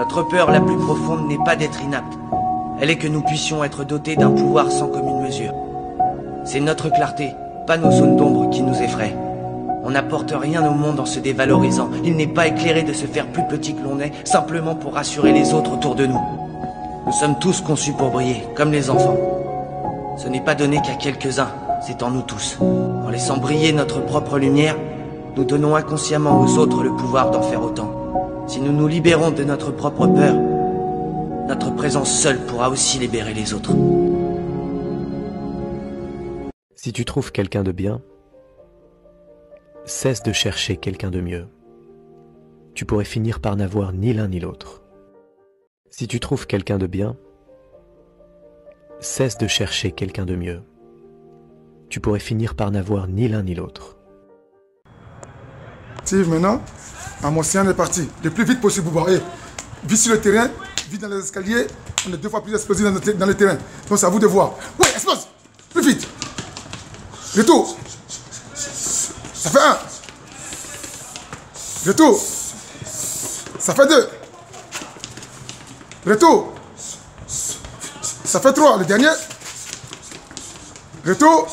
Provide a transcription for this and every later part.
Notre peur la plus profonde n'est pas d'être inapte. Elle est que nous puissions être dotés d'un pouvoir sans commune mesure. C'est notre clarté, pas nos zones d'ombre qui nous effraient. On n'apporte rien au monde en se dévalorisant. Il n'est pas éclairé de se faire plus petit que l'on est, simplement pour rassurer les autres autour de nous. Nous sommes tous conçus pour briller, comme les enfants. Ce n'est pas donné qu'à quelques-uns, c'est en nous tous. En laissant briller notre propre lumière, nous donnons inconsciemment aux autres le pouvoir d'en faire autant. Si nous nous libérons de notre propre peur, notre présence seule pourra aussi libérer les autres. Si tu trouves quelqu'un de bien, cesse de chercher quelqu'un de mieux. Tu pourrais finir par n'avoir ni l'un ni l'autre. Si tu trouves quelqu'un de bien, cesse de chercher quelqu'un de mieux. Tu pourrais finir par n'avoir ni l'un ni l'autre. Steve, maintenant, à mon est parti. Le plus vite possible, vous voyez. Vite sur le terrain, vite dans les escaliers. On est deux fois plus explosifs dans, le, terrain. Donc c'est à vous de voir. Oui, explose Plus vite Retour Ça fait un. Retour Ça fait deux. Retour Ça fait trois. Le dernier. Retour.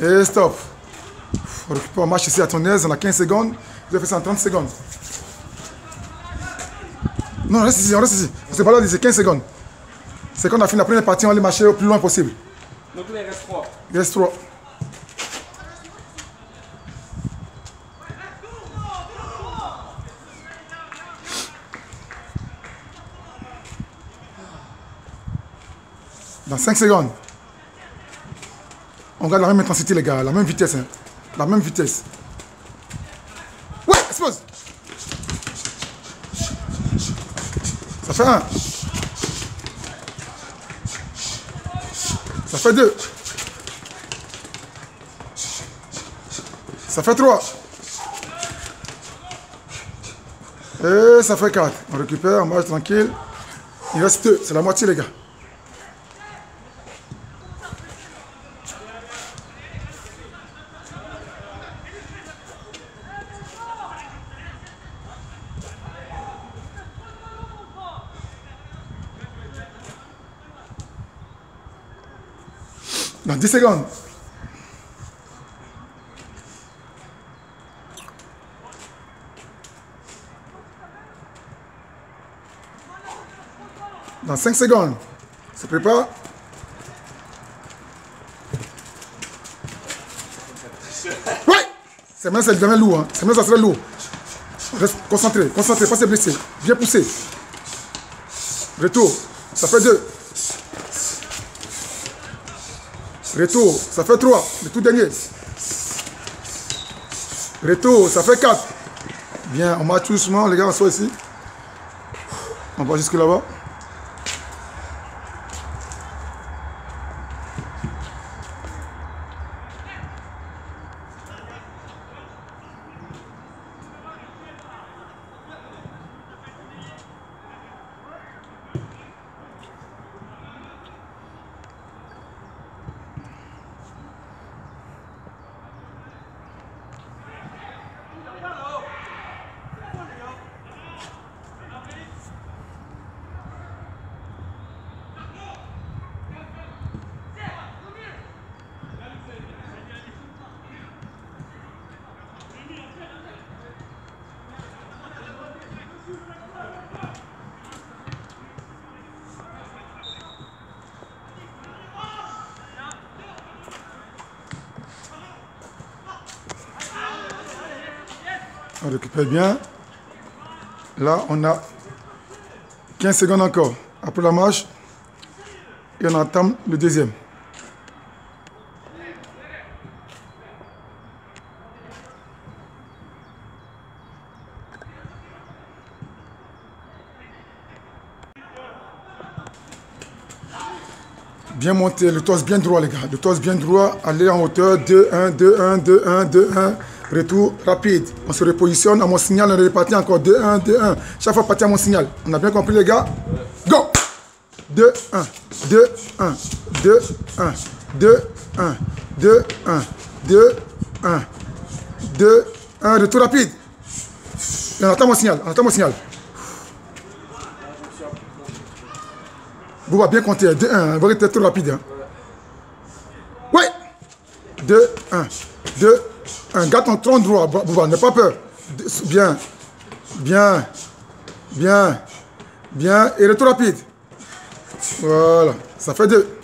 Et stop. On un match ici à ton aise. On a 15 secondes. Vous avez fait ça en 30 secondes. Non, reste ici, on reste ici. C'est pas là, c'est 15 secondes. C'est quand on a fini la première partie, on va aller marcher au plus loin possible. Donc là, il reste 3. Il reste 3. Dans 5 secondes. On garde la même intensité, les gars, la même vitesse. Hein. La même vitesse. Ouais, explose. Ça fait un. Ça fait deux. Ça fait trois. Et ça fait quatre. On récupère, on marche tranquille. Il reste deux. C'est la moitié, les gars. 10 secondes. Dans 5 secondes. Se prépare. Ouais C'est même ça devient lourd. Hein. C'est même ça serait lourd. Reste concentré, concentré, pas se blesser. Bien poussé. Retour. Ça fait 2. Retour, ça fait 3, le tout dernier. Retour, ça fait 4. Bien, on marche doucement, les gars, on soit ici. On va jusque là-bas. On récupère bien. Là, on a 15 secondes encore. Après la marche, et on entame le deuxième. Bien monter, le torse bien droit les gars. Le torse bien droit, aller en hauteur, 2, 1, 2, 1, 2, 1, 2, 1. Retour rapide. On se repositionne à mon signal. On est reparti encore 2-1, 2-1. Chaque fois parti à mon signal. On a bien compris les gars? Go 2-1, 2-1, 2-1, 2-1, 2-1, 2-1, 2-1. Retour rapide. On attend mon signal. On attend mon signal. Vous va bien compter. 2-1. Vous être trop rapide. Hein. Ouais 2-1, 2-1. 2, 1. Garde ton tronc droit, Bouba. N'aie pas peur. Bien. Bien. Bien. Bien. Et retour rapide. Voilà. Ça fait 2.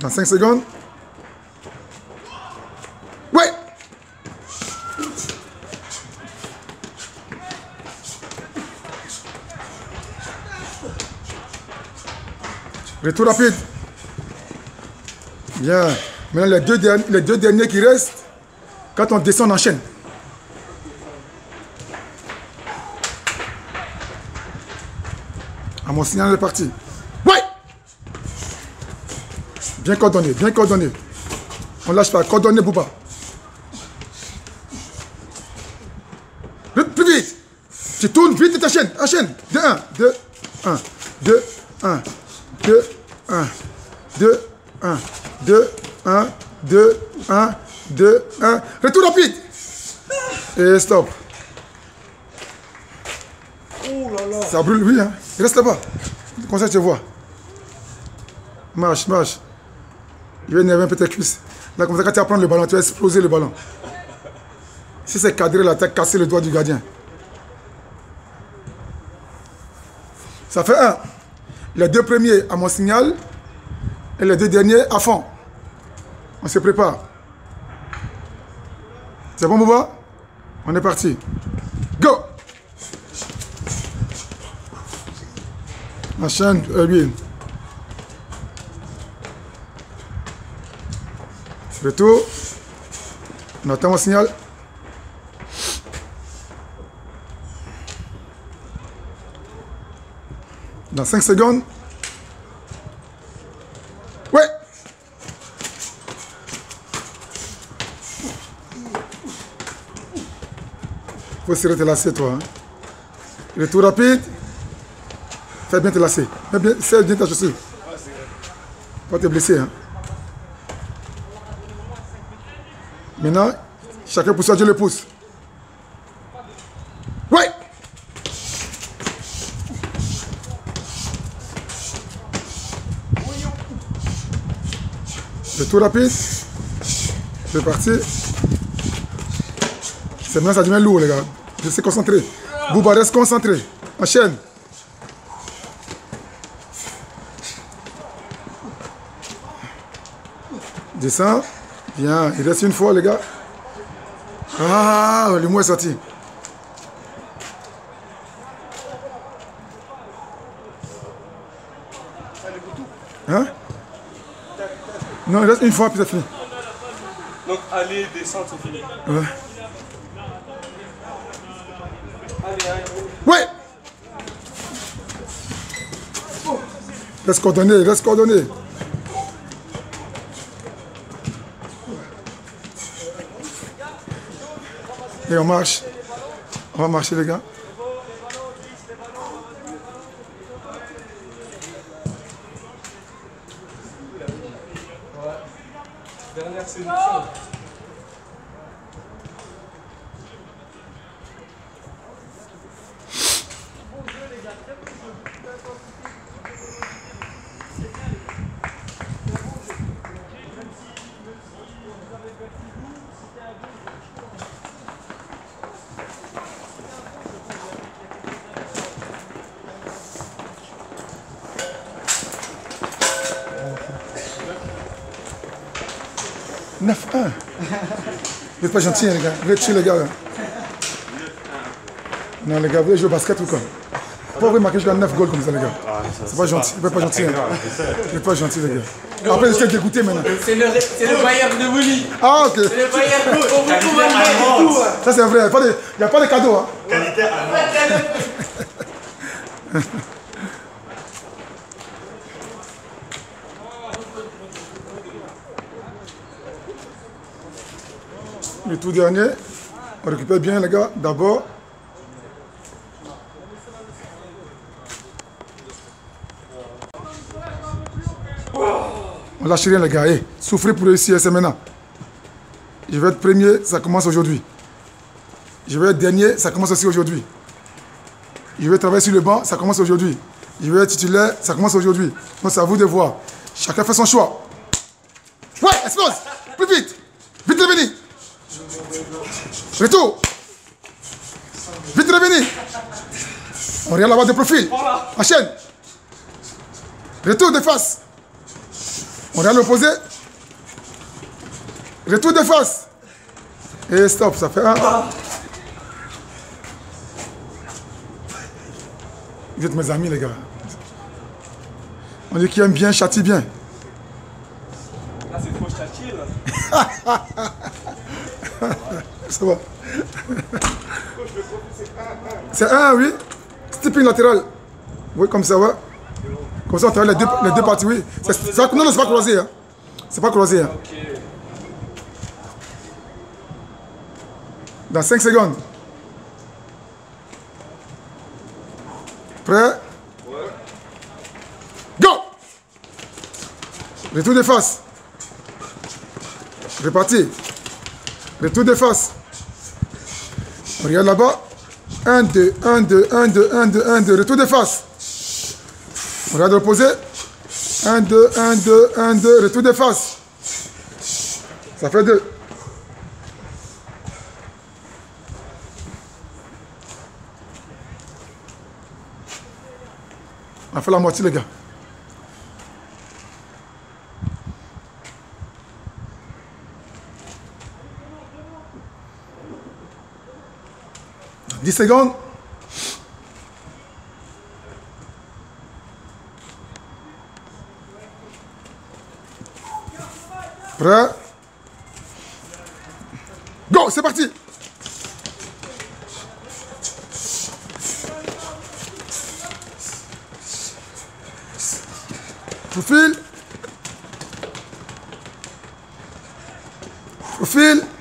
Dans 5 secondes. Ouais. Retour rapide. Bien. Maintenant, les deux, derniers, qui restent, quand on descend, on enchaîne. À mon signal, est parti. Bien coordonné, bien coordonné. On lâche pas, coordonné Bouba. Plus vite. Tu tournes vite et t'enchaînes. Enchaîne. 2, 1, 2, 1, 2, 1, 2, 1, 2, 1, 2, 1, 2, 1, 2, 1. Retour rapide. Et stop. Oh là là. Ça brûle, oui. Hein. Reste là-bas. Comme ça, tu vois. Marche, marche. Je vais énerver un peu tes cuisses. Là, comme ça, quand tu vas prendre le ballon, tu vas exploser le ballon. Si c'est cadré là, tu as cassé le doigt du gardien. Ça fait un. Les deux premiers à mon signal et les deux derniers à fond. On se prépare. C'est bon, Bouba? On est parti. Go La chaîne, euh, Retour. On attend mon signal. Dans 5 secondes. Ouais. Faut serrer tes lacets, toi. Hein. Retour rapide. Fais bien tes lacets. Fais bien, bien ta chaussure. Pas te blesser. Hein. Maintenant, chacun pour ça, Dieu le pousse. Oui. Le tour rapide. C'est parti. C'est maintenant, ça devient lourd, les gars. Je sais concentrer. Bouba, reste concentré. Enchaîne. Descends. Bien, il reste une fois, les gars. Ah, le mot est sorti. Hein? Non, il reste une fois, puis c'est fini. Donc, aller, descendre, c'est fini. Ouais. Ouais Reste coordonné, reste coordonné. Et on marche. On va marcher les gars. Vous n'êtes pas gentil, hein, les gars. Vous êtes tuer les gars. Non, les gars, vous voulez jouer au basket ou quoi? Pas vous marquer jusqu'à 9 goals comme ça, les gars. C'est pas gentil. Vous n'êtes pas gentil. Hein. Vous n'êtes pas gentil, les gars. Après, j'essaie d'écouter maintenant. C'est le, le Bayern de Mouli. Ah, ok. C'est le Bayern de Mouli. Ça, c'est vrai. Il n'y a pas de cadeau. Hein. Qualité Le tout dernier, on récupère bien les gars. D'abord, on lâche rien les gars. Hey, souffrez pour réussir, c'est maintenant. Je vais être premier, ça commence aujourd'hui. Je vais être dernier, ça commence aussi aujourd'hui. Je vais travailler sur le banc, ça commence aujourd'hui. Je vais être titulaire, ça commence aujourd'hui. Donc c'est à vous de voir. Chacun fait son choix. Ouais, explose Plus vite Vite revenir Retour Vite revenir On regarde la bas de profil. Enchaîne Retour de face. On regarde l'opposé. Retour de face. Et stop, ça fait un. Vous êtes mes amis, les gars. On dit qui aime bien, châtie bien. Là, c'est trop châtié, là. Ça va. C'est un, oui. Stepping latéral. Oui, comme ça, ouais. Comme ça, on travaille les deux, les deux parties, oui. C'est- non, non, c'est pas croisé. Hein. C'est pas croisé. Hein. Dans 5 secondes. Prêt? Go Retour de face. Reparti. Retour de face. Regarde là-bas. 1, 2, 1, 2, 1, 2, 1, 2, 1, 2. Retour de face. Regarde l'opposé. 1, 2, 1, 2, 1, 2. Retour de face. Ça fait 2. On fait la moitié, les gars. 10 secondes. Prêt Go, c'est parti Profil. Profil.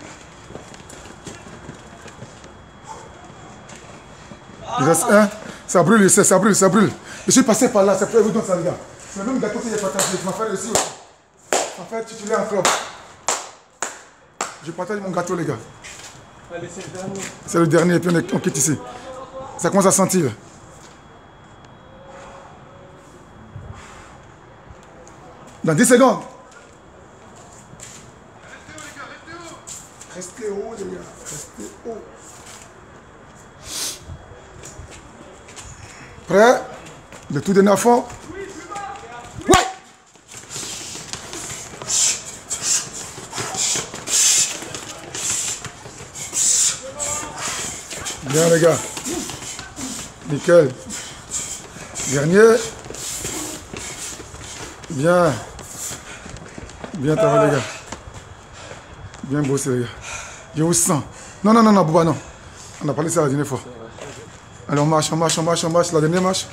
Il reste un. Ça brûle, ça, ça brûle, ça brûle. Je suis passé par là, c'est pour vous donner ça, les gars. C'est le même gâteau que j'ai partagé. Je m'en fais ici aussi. En fait, tu l'es en club. Je partage mon gâteau, les gars. C'est le dernier. C'est le dernier, et puis on quitte ici. Ça commence à sentir. Dans 10 secondes. Prêt? Le tout dernier à fond. Ouais Bien les gars. Nickel. Dernier. Bien. Bien travaillé les gars. Bien bossé les gars. Je vous sens. Non, non, non, non, Bouba, non. On a parlé de ça la dernière fois. Allez, on marche, on marche, on marche, on marche. La dernière marche.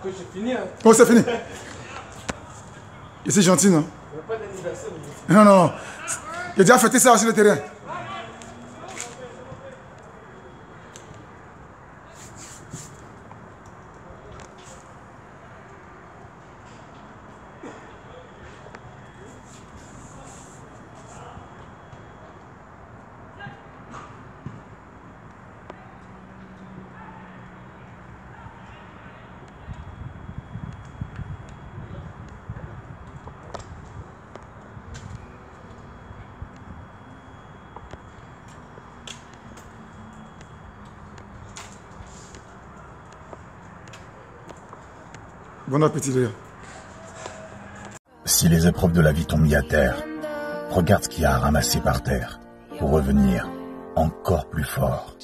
Coach, j'ai fini, hein. Oh, c'est fini. Et c'est gentil, non? Il n'y a pas d'anniversaire. Non, non, non. J'ai déjà fêté ça sur le terrain. Bon appétit, gars. Si les épreuves de la vie t'ont mis à terre, regarde ce qu'il y a à ramasser par terre pour revenir encore plus fort.